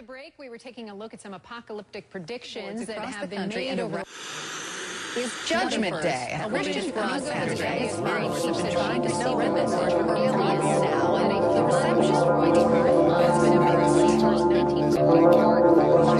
the break, we were taking a look at some apocalyptic predictions that have been made over. is Judgment Day. A Christian religious Saturday Saturday. is keeps trying to no send a limits message from aliens now, and the reception destroyed the earth. It's been a big 1954.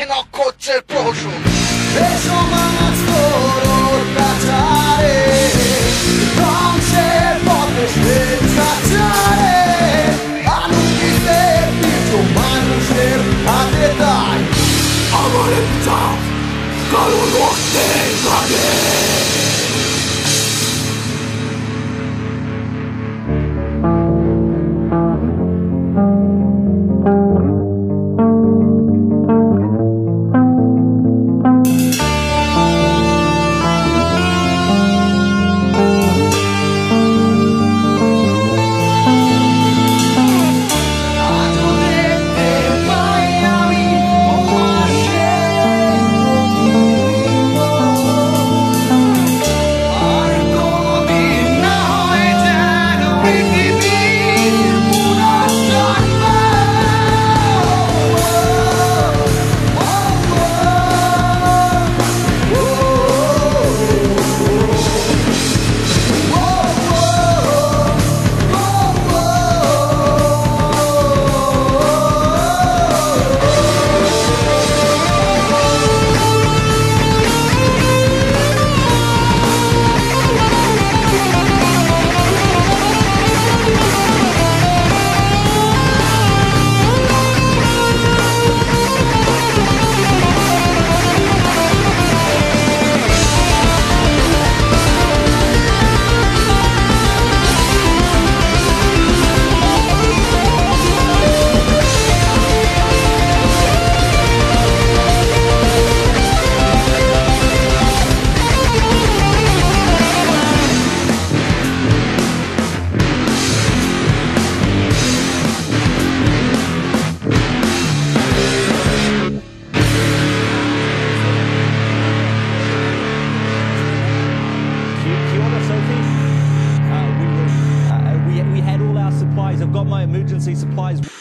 দেখে নক্ষত্রের প্রহসন। সমাজ তোর অত্যাচারে ধ্বংসের পথে স্বেচ্ছাচারে আনন্দিতের কিছু মানুষের হাতে তাই আমার একটা কালো রক্তে লাগে। Emergency supplies.